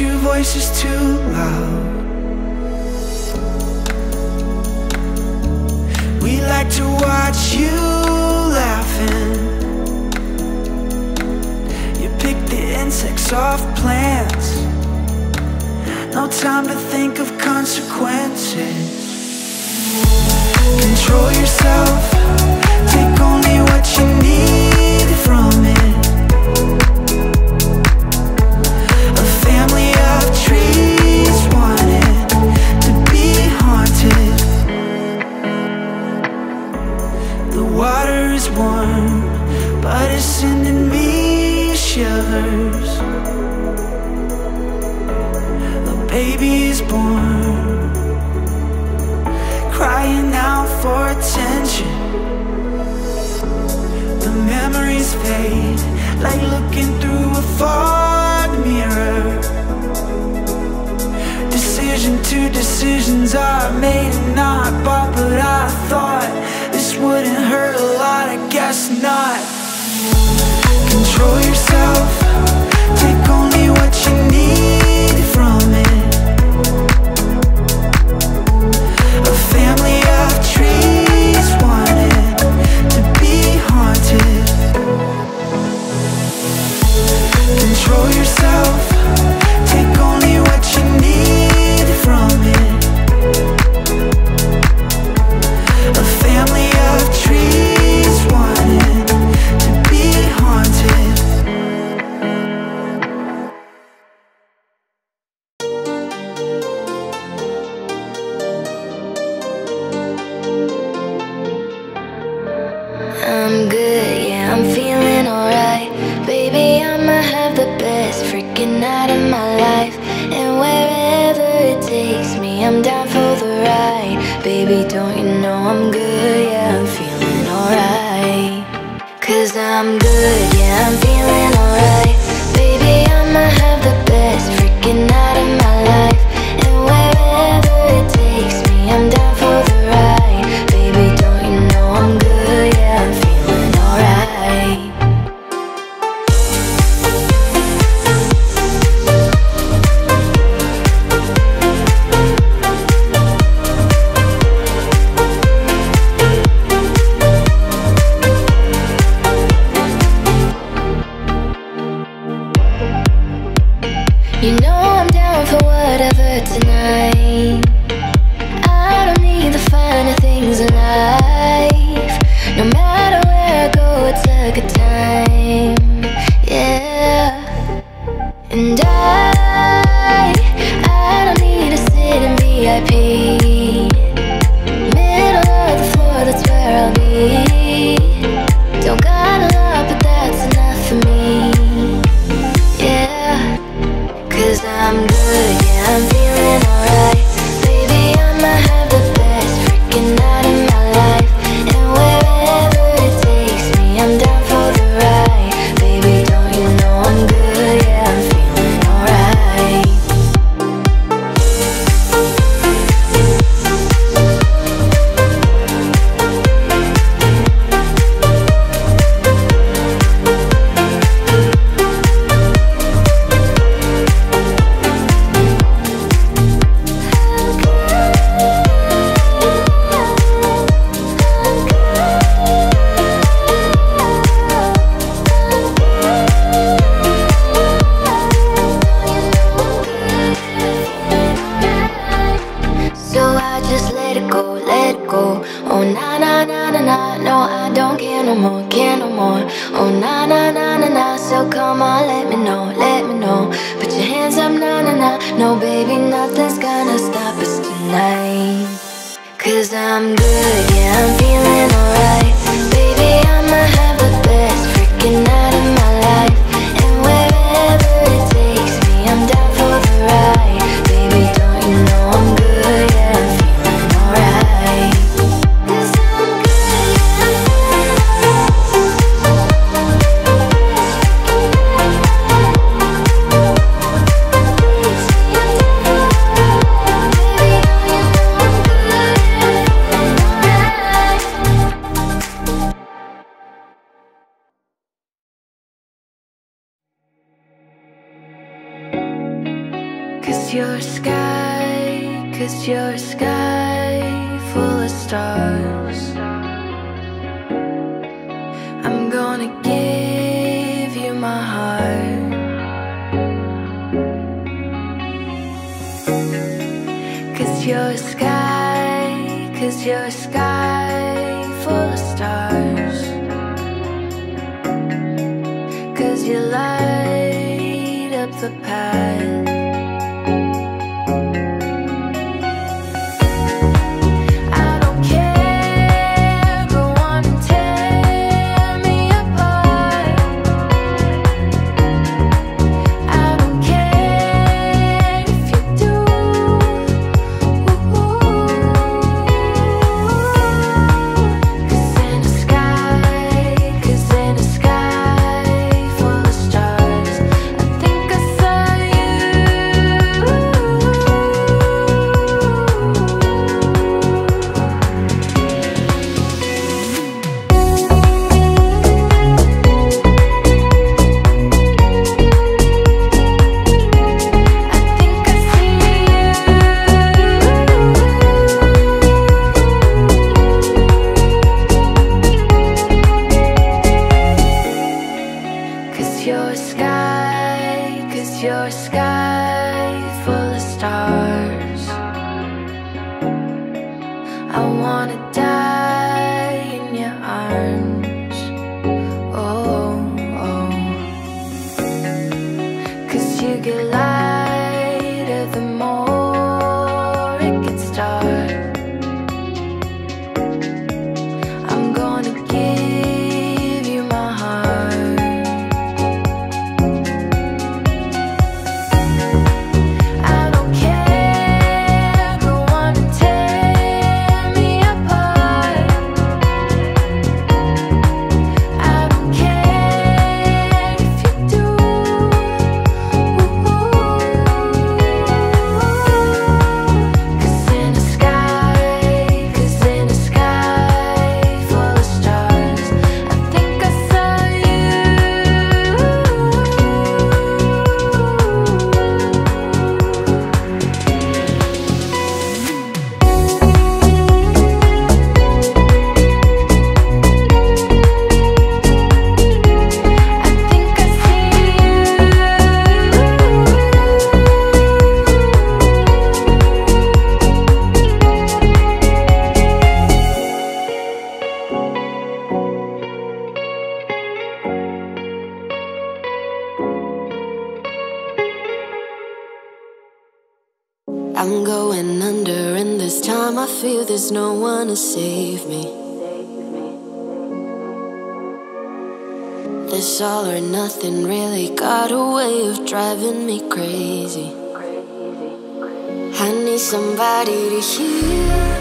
your voice is too loud. We like to watch you laughing. You pick the insects off plants. No time to think of consequences. Control yourself. Take only what you need from me decisions I made and I bought But I thought this wouldn't hurt a lot, I guess not. Control yourself, take only what you need.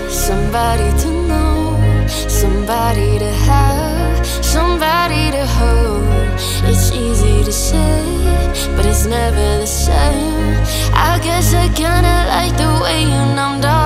somebody to know, somebody to have, somebody to hold. It's easy to say, but it's never the same. I guess I kinda like the way you numbed out.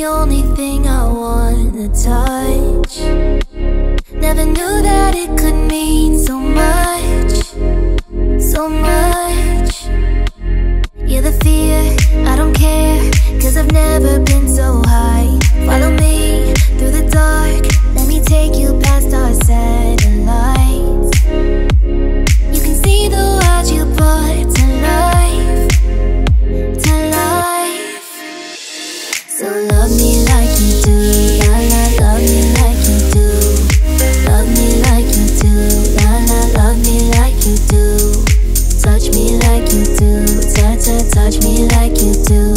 The only thing I wanna touch. Never knew that it could mean so much, so much. You're the fear, I don't care, cause I've never been so high. Follow me through the dark, let me take you past our satellites touch me like you do.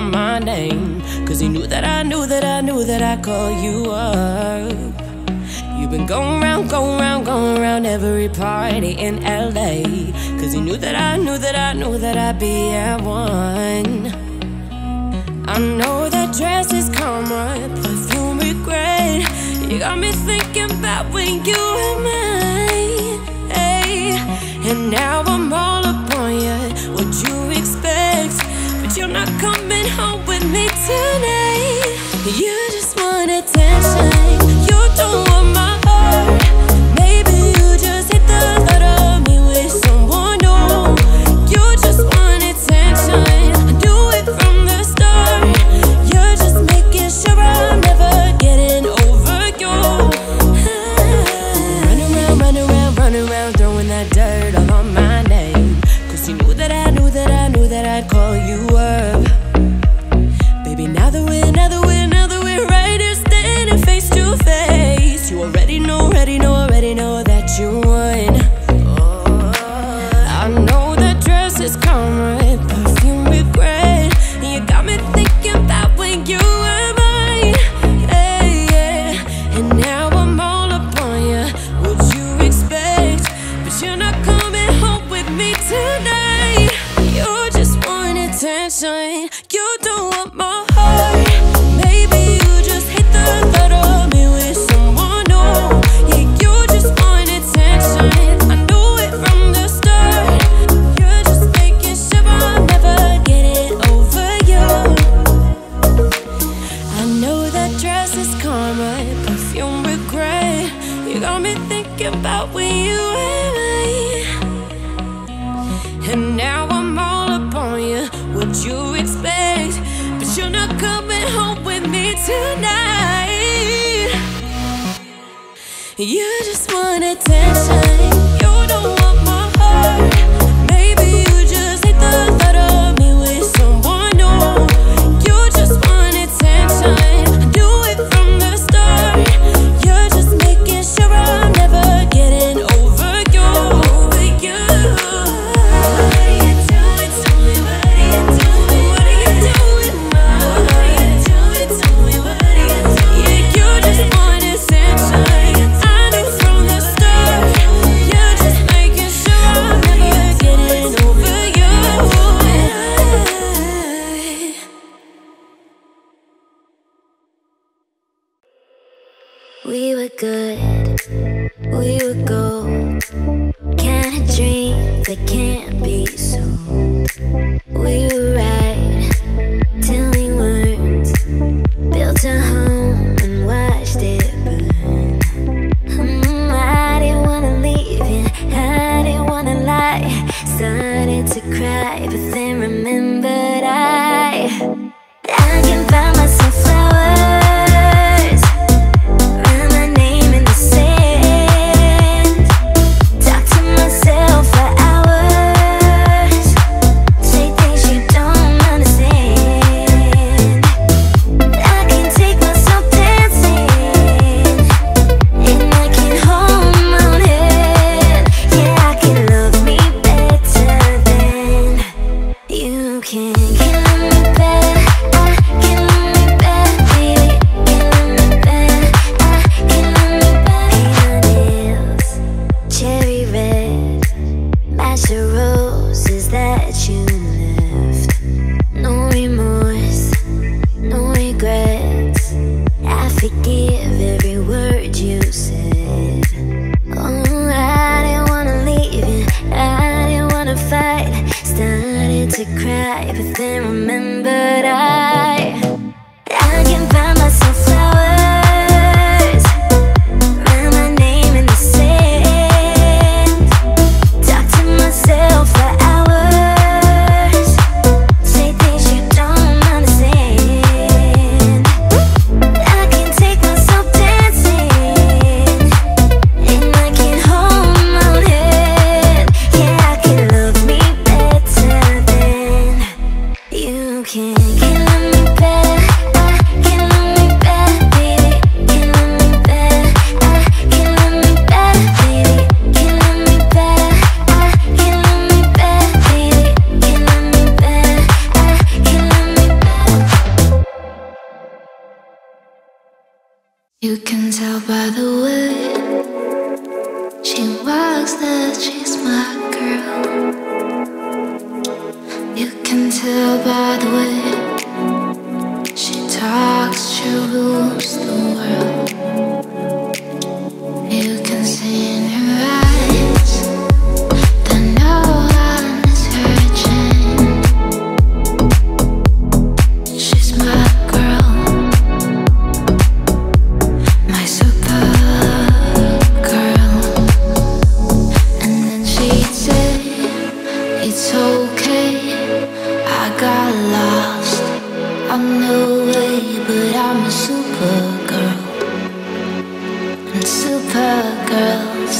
my name. Cause he knew that I knew that I knew that I call you up. You've been going round, going round, going round every party in LA. Cause he knew that I knew that I knew that I'd be at one. I know that dress is karma, perfume regret. You got me thinking about when you were mine. Hey. And now I'm all upon you, what you expect. But you're not coming tonight. You just want attention. Attention. You don't want my You just want attention.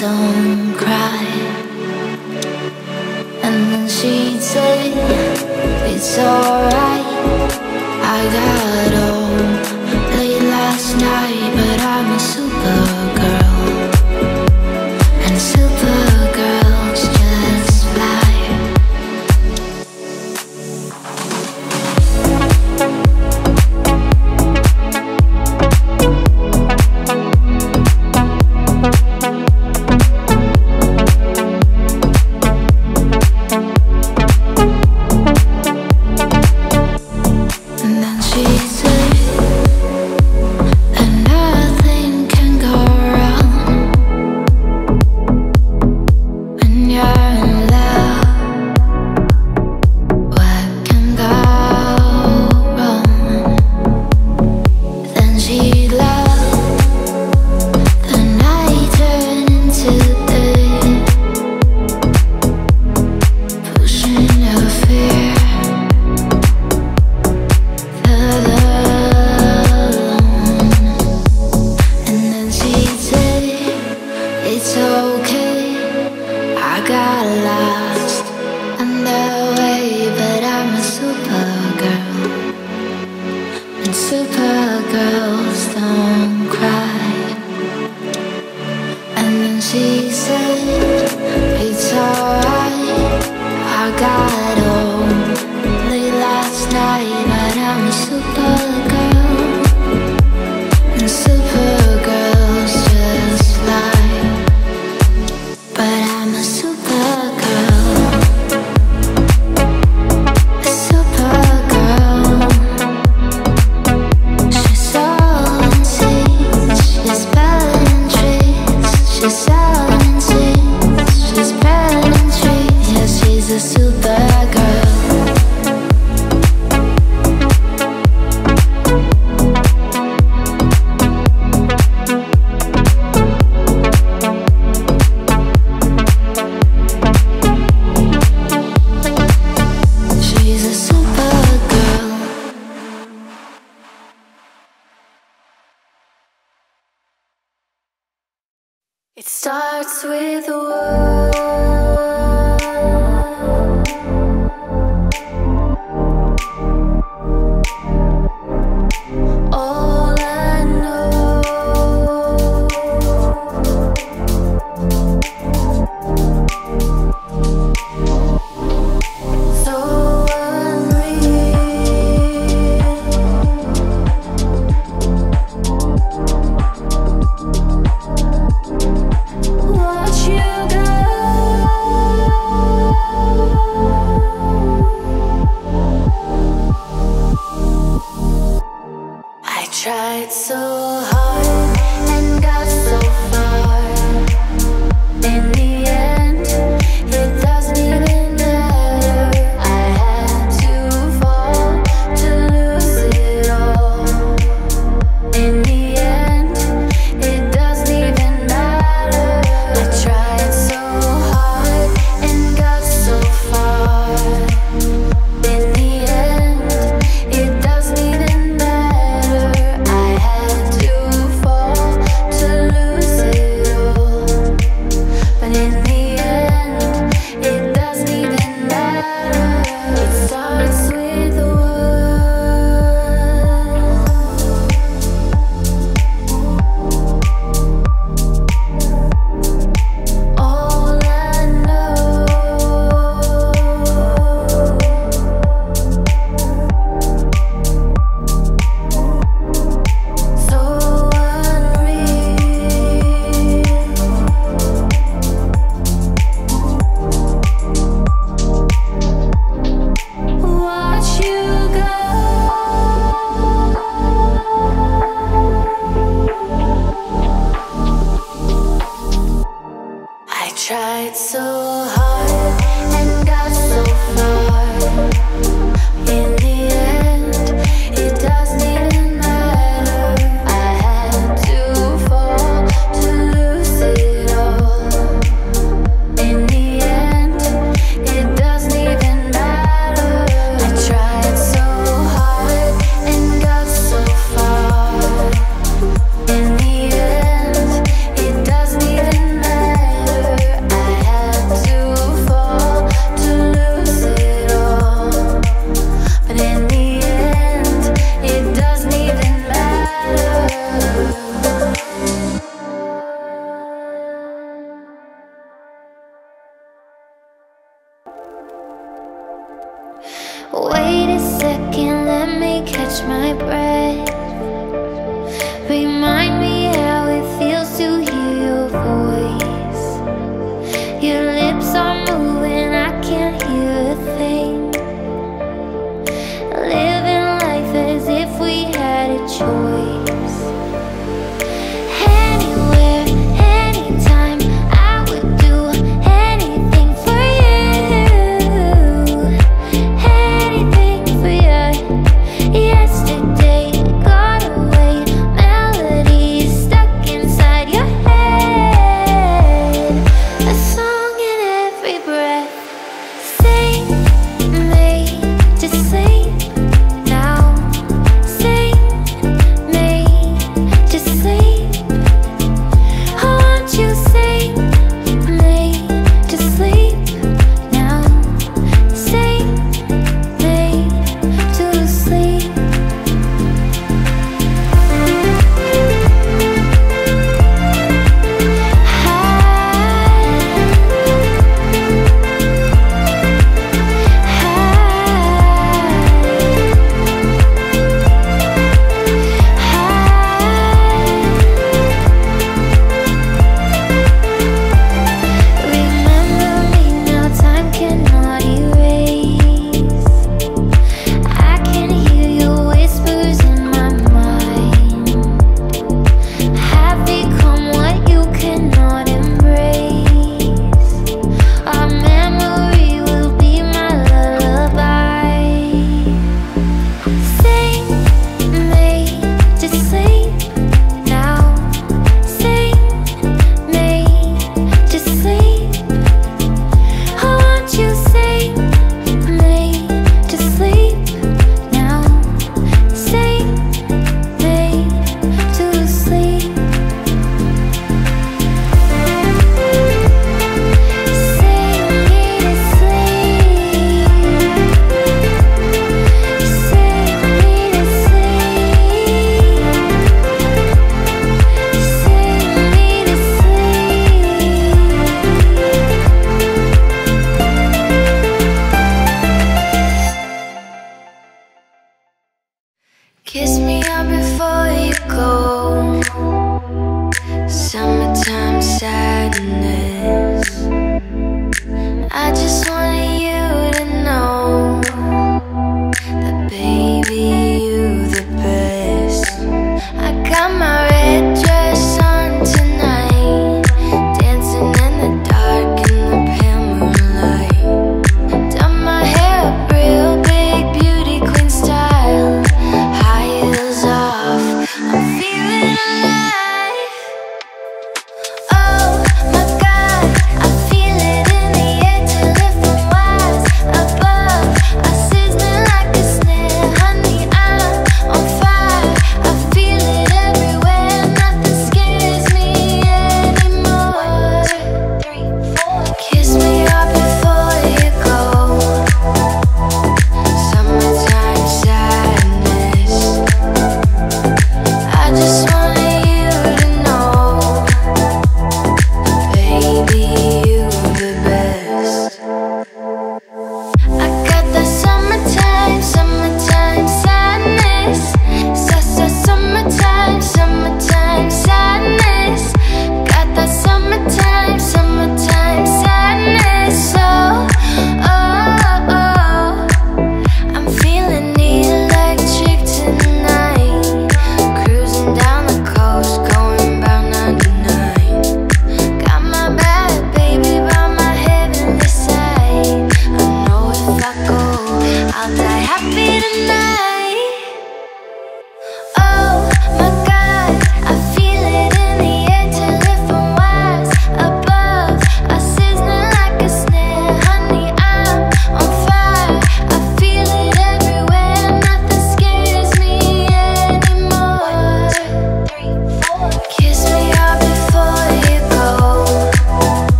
Don't cry. And then she'd say, It's all. Got?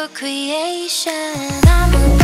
Your creation.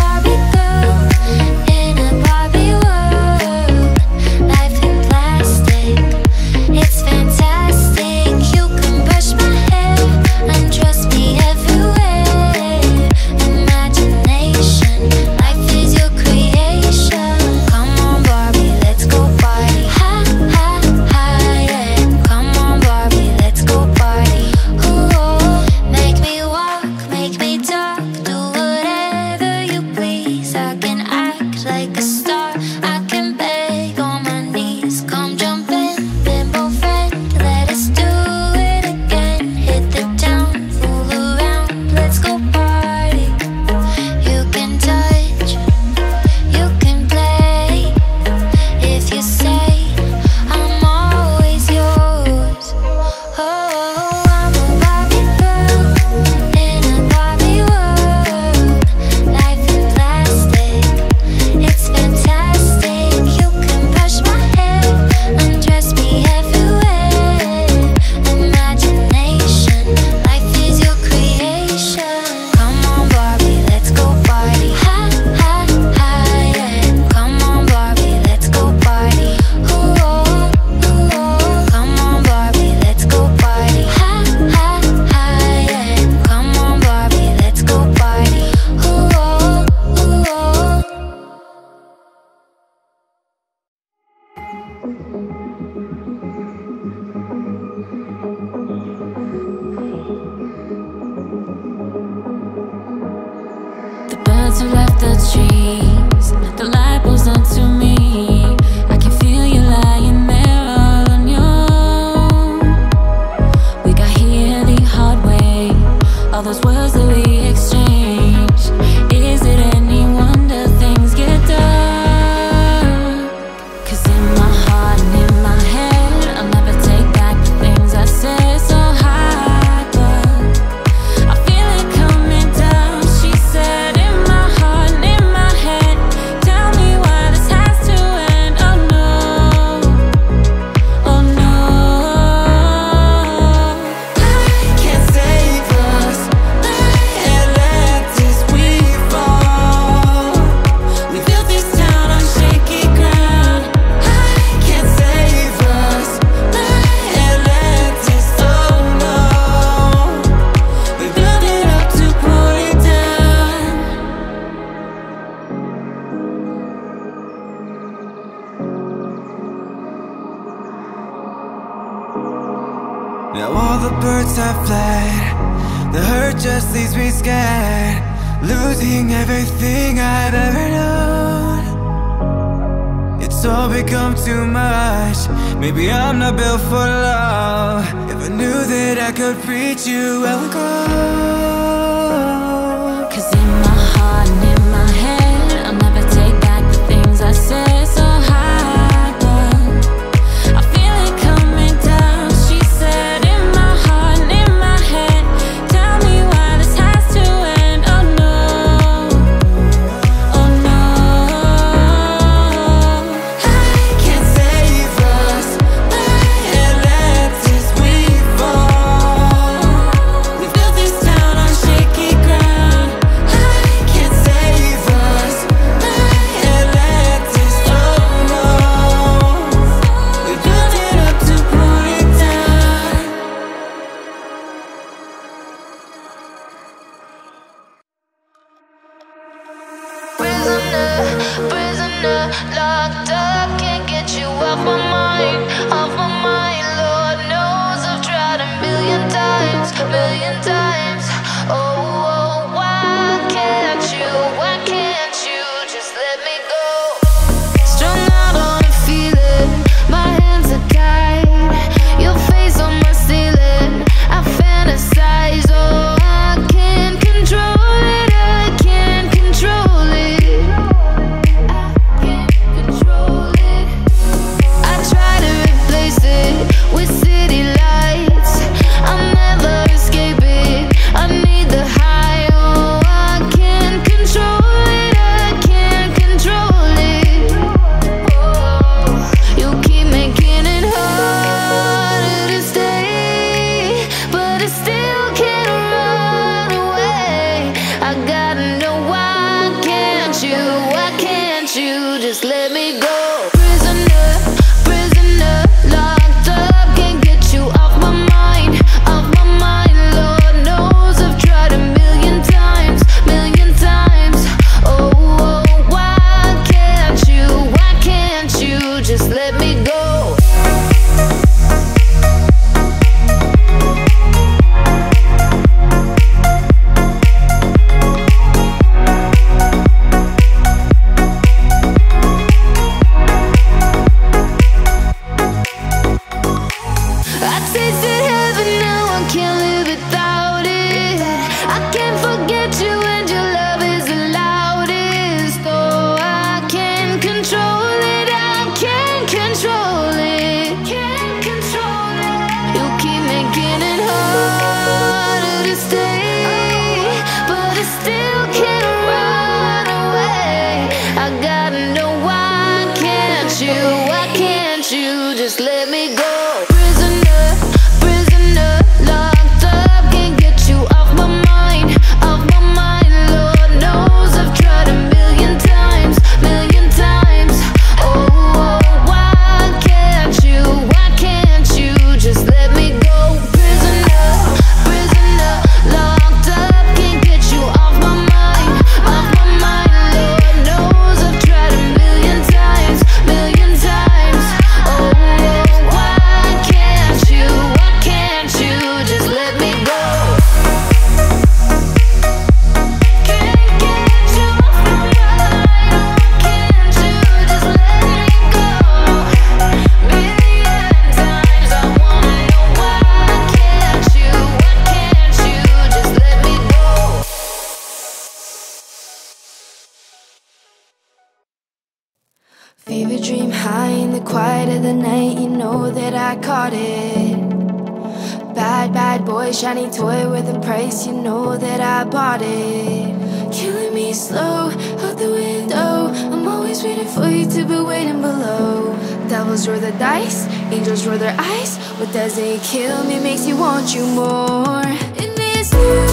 body. Killing me slow, out the window. I'm always waiting for you to be waiting below. Devils roll the dice, angels roll their eyes. What doesn't kill me makes you want you more. In this you,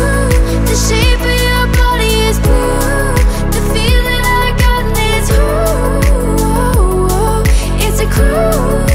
the shape of your body is blue. The feeling I got is who, it's a cruel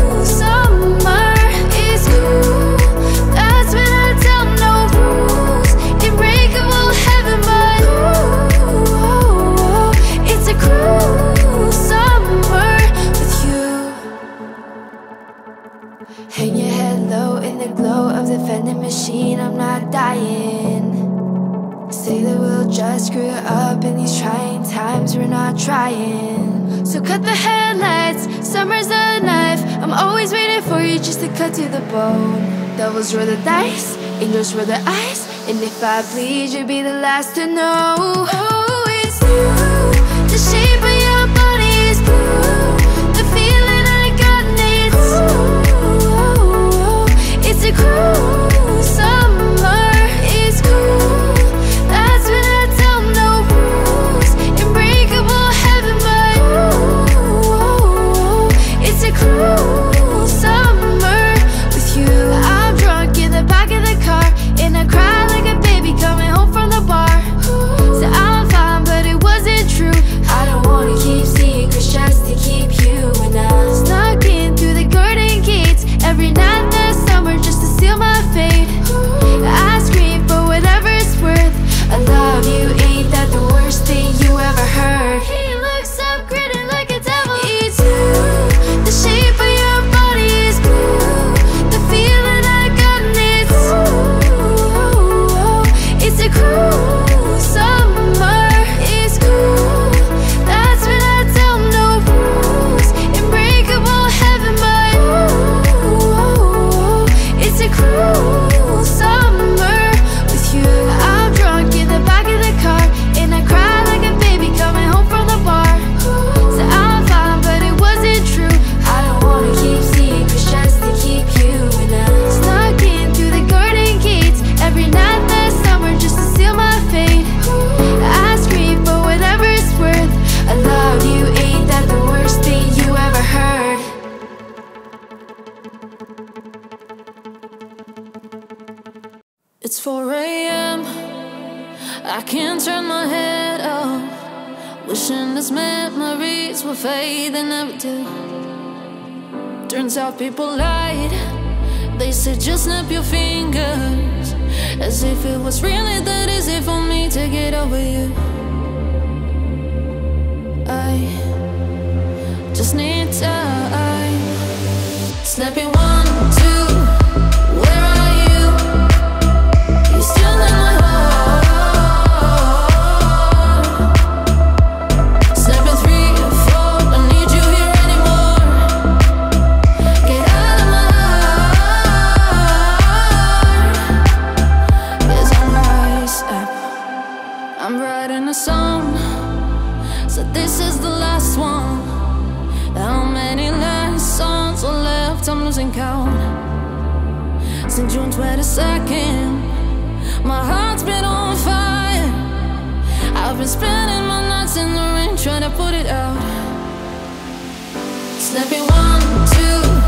I screw up in these trying times, we're not trying. So cut the headlights, summer's a knife. I'm always waiting for you just to cut to the bone. Devils roll the dice, angels roll the eyes And if I bleed, you'll be the last to know. Oh, it's you, the shape of your body is The feeling I got needs Ooh, it's a cruel I'm writing a song, so this is the last one. How many last songs are left? I'm losing count. Since June 22nd, my heart's been on fire. I've been spending my nights in the rain trying to put it out. Snapping one, two.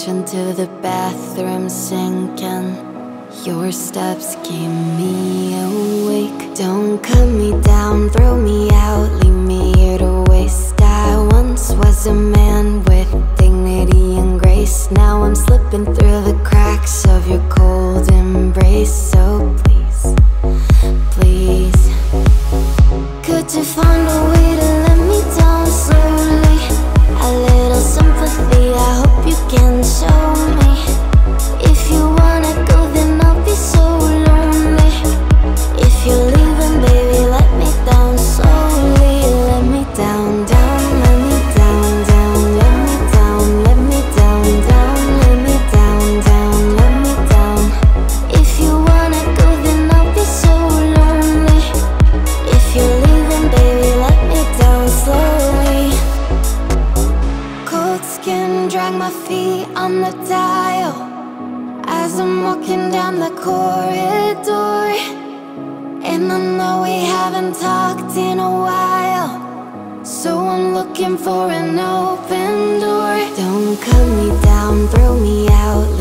march into the bathroom sink and your steps keep me awake. Don't cut me down, throw me out, leave me here to waste. I once was a man with dignity and grace. Now I'm slipping through the cracks of your cold embrace. So please, please Could you find come throw me out.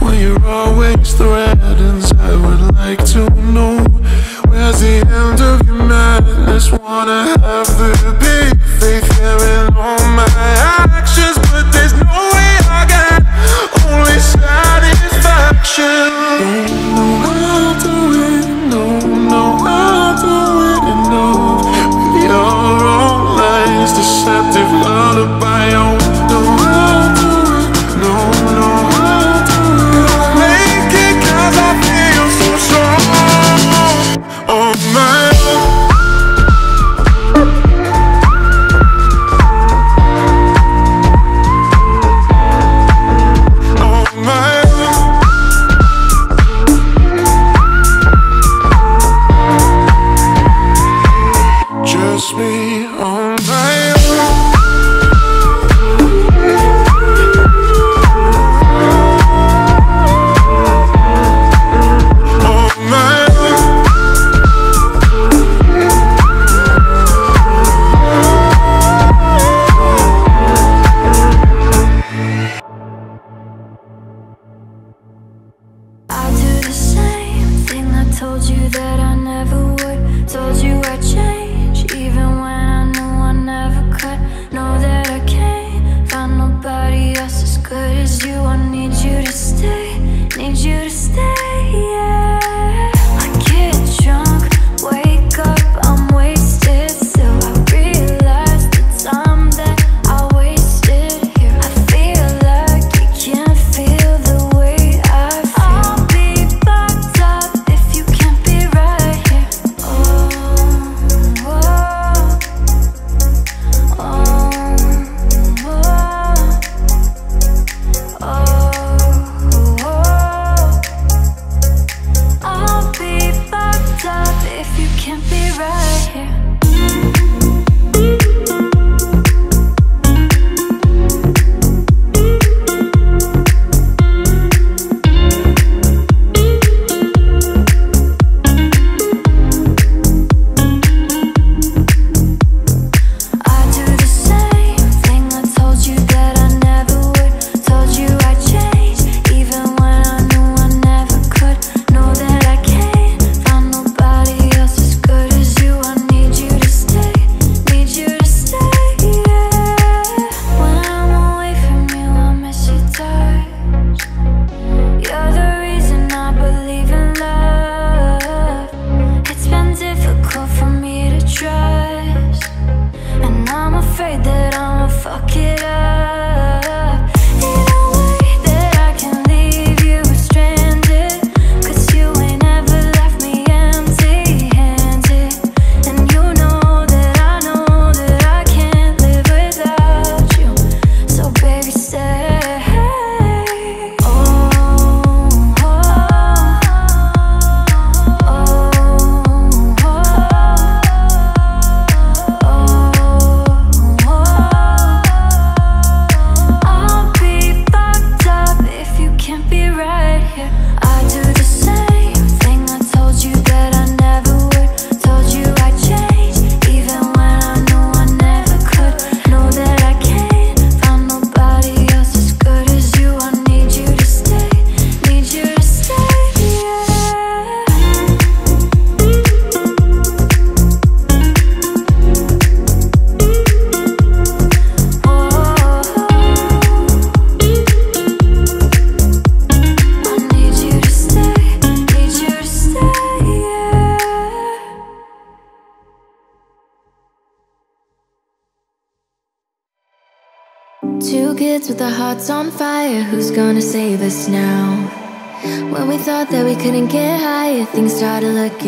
when you're always. I would like to know where's the end of your madness. Wanna have the big all my actions, but there's no way I only satisfaction.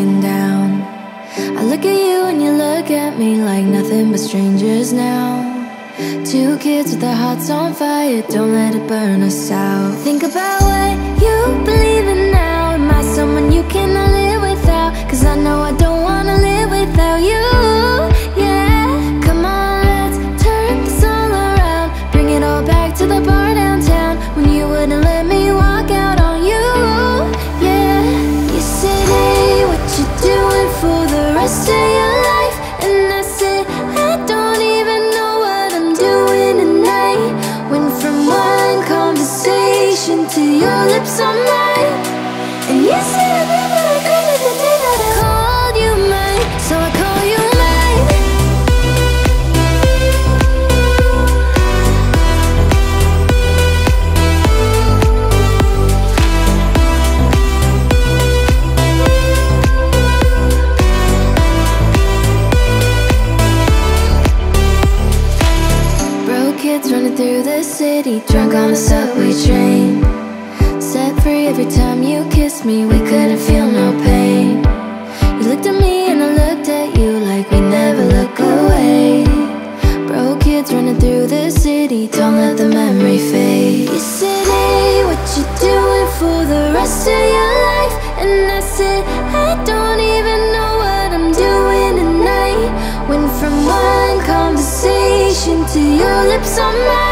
Looking down. I look at you and you look at me like nothing but strangers now. Two kids with their hearts on fire, don't let it burn us out. Think about what you believe in now. Am I someone you cannot live without? Cause I know I don't wanna live without you. Subway train. Set free every time you kissed me, we couldn't feel no pain. You looked at me and I looked at you like we never look away. Broke kids running through the city, don't let the memory fade. You said, hey, what you doing for the rest of your life? And I said, I don't even know what I'm doing tonight. Went from one conversation to your lips on mine.